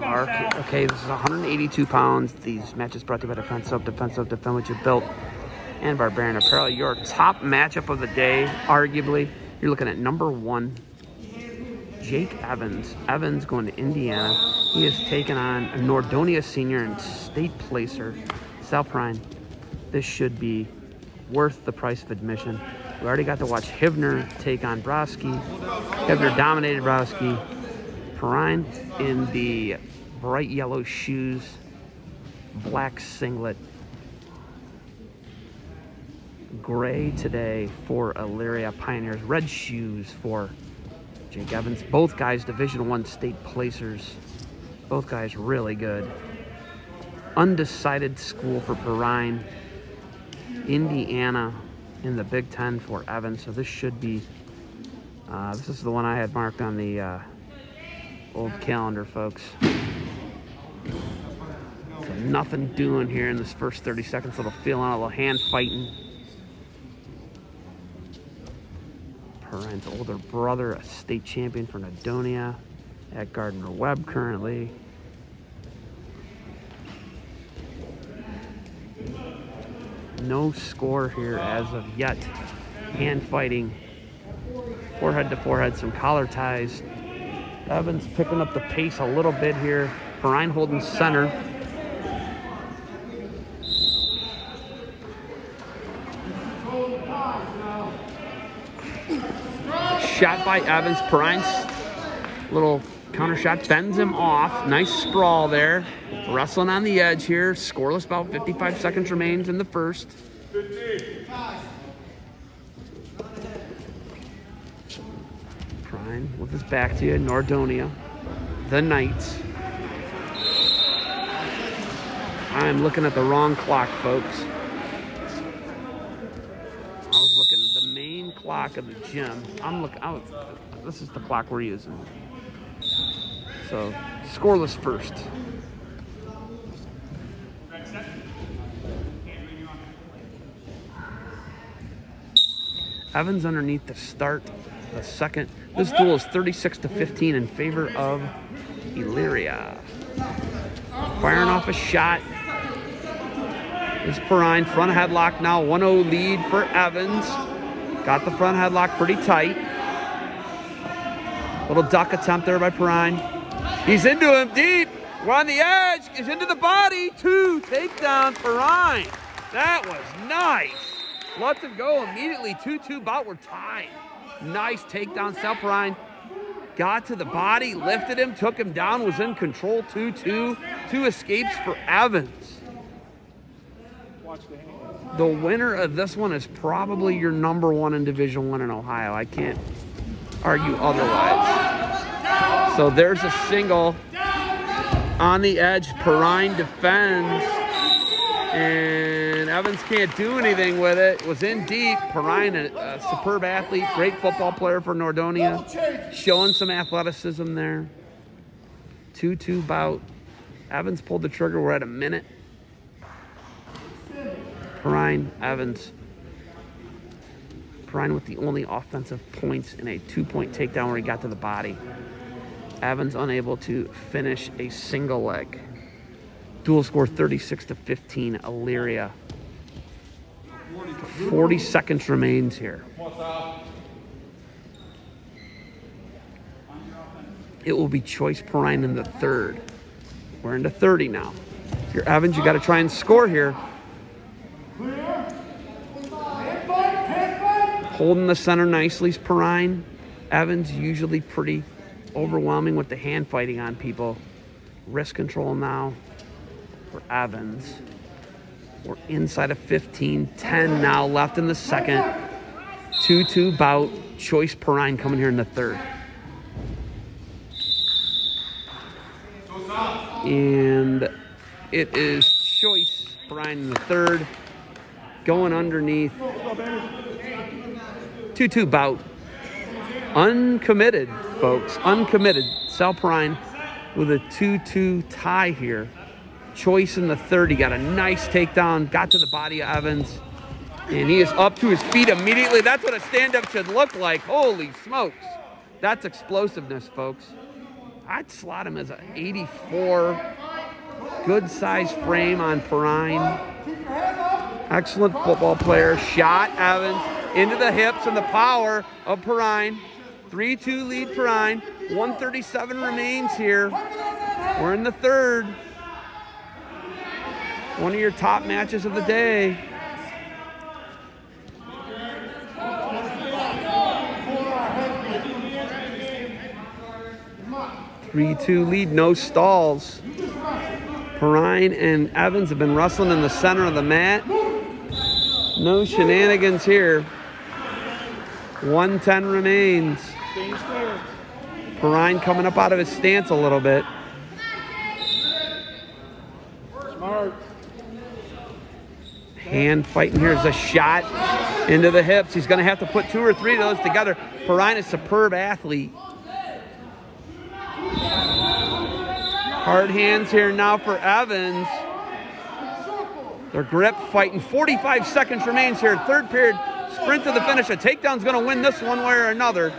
Okay, okay, this is 182 pounds. These matches brought to you by Defense Up, Defense Up, Defend What You Built, and Barbarian Apparel. Your top matchup of the day, arguably. You're looking at number one, Jake Evans. Evans going to Indiana. He has taken on a Nordonia senior and state placer, Sal Perrine. This should be worth the price of admission. We already got to watch Hivner take on Broski. Hivner dominated Broski. Perrine in the bright yellow shoes, black singlet, gray today for Elyria Pioneers, red shoes for Jake Evans. Both guys Division One state placers. Both guys really good. Undecided school for Perrine. Indiana in the Big Ten for Evans. So this should be, uh, this is the one I had marked on the uh, old calendar, folks. Nothing doing here in this first 30 seconds. A little feeling, a little hand fighting. Perrine's older brother, a state champion for Nordonia at Gardner Webb currently. No score here as of yet. Hand fighting, forehead to forehead, some collar ties. Evans picking up the pace a little bit here. Perrine holding center. Shot by Evans. Perrine's little counter shot fends him off. Nice sprawl there. Wrestling on the edge here. Scoreless about 55 seconds remains in the first. Perrine with his back to you. Nordonia. The Knights. I'm looking at the wrong clock, folks. I was looking at the main clock of the gym. I'm looking out. This is the clock we're using. So scoreless first. Evans underneath the start, the second. This duel is 36 to 15 in favor of Elyria. Firing off a shot. Is Perrine front headlock now 1-0 lead for Evans. Got the front headlock pretty tight. Little duck attempt there by Perrine. He's into him deep. We're on the edge. He's into the body. Two takedown Perrine. That was nice. Lets him go immediately. 2-2 bout. We're tied. Nice takedown. Sal Perrine got to the body, lifted him, took him down, was in control. 2-2. Two escapes for Evans. The winner of this one is probably your number one in Division One in Ohio. I can't argue otherwise. So there's a single on the edge. Perrine defends, and Evans can't do anything with it. Was in deep. Perrine, a, a superb athlete, great football player for Nordonia, showing some athleticism there. 2-2 bout. Evans pulled the trigger. We're at a minute. Perrine, Evans. Perrine with the only offensive points in a two-point takedown where he got to the body. Evans unable to finish a single leg. Dual score 36 to 15, Elyria. 40 seconds remains here. It will be Choice Perrine in the third. We're into 30 now. If you're Evans, you got to try and score here. Holding the center nicely is Perrine. Evans usually pretty overwhelming with the hand fighting on people. Wrist control now for Evans. We're inside of 15, 10 now left in the second. 2-2 bout. Choice Perrine coming here in the third. And it is Choice Perrine in the third. Going underneath. 2-2 bout. Uncommitted, folks. Uncommitted. Sal Perrine with a 2-2 tie here. Choice in the third. He got a nice takedown. Got to the body of Evans. And he is up to his feet immediately. That's what a stand-up should look like. Holy smokes. That's explosiveness, folks. I'd slot him as an 84. Good size frame on Perrine. Excellent football player. Shot Evans into the hips and the power of Perrine. 3-2 lead Perrine. 137 remains here. We're in the third. One of your top matches of the day. Three-two lead, no stalls. Perrine and Evans have been wrestling in the center of the mat. No shenanigans here. 110 remains. Perrine coming up out of his stance a little bit. Smart. Hand fighting here is a shot into the hips. He's going to have to put two or three of those together. Perrine is a superb athlete. Hard hands here now for Evans. Their grip fighting. 45 seconds remains here. Third period. Sprint to the finish. A takedown's going to win this one way or another.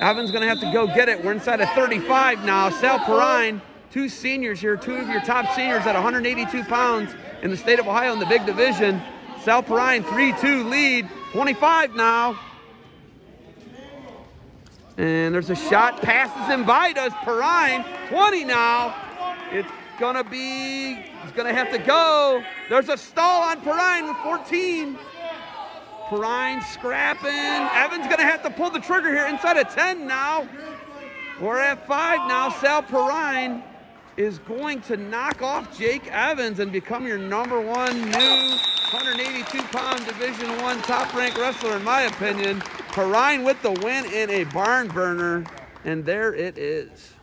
Evans going to have to go get it. We're inside of 35 now. Sal Perrine, two seniors here, two of your top seniors at 182 pounds in the state of Ohio in the big division. Sal Perrine, 3-2 lead. 25 now. And there's a shot, passes him by, does Perrine. 20 now. It's gonna be, he's gonna have to go. There's a stall on Perrine with 14. Perrine scrapping. Evans gonna have to pull the trigger here inside of 10 now. We're at five now. Sal Perrine is going to knock off Jake Evans and become your number one new 182 pound Division One top ranked wrestler, in my opinion. Perrine with the win in a barn burner. And there it is.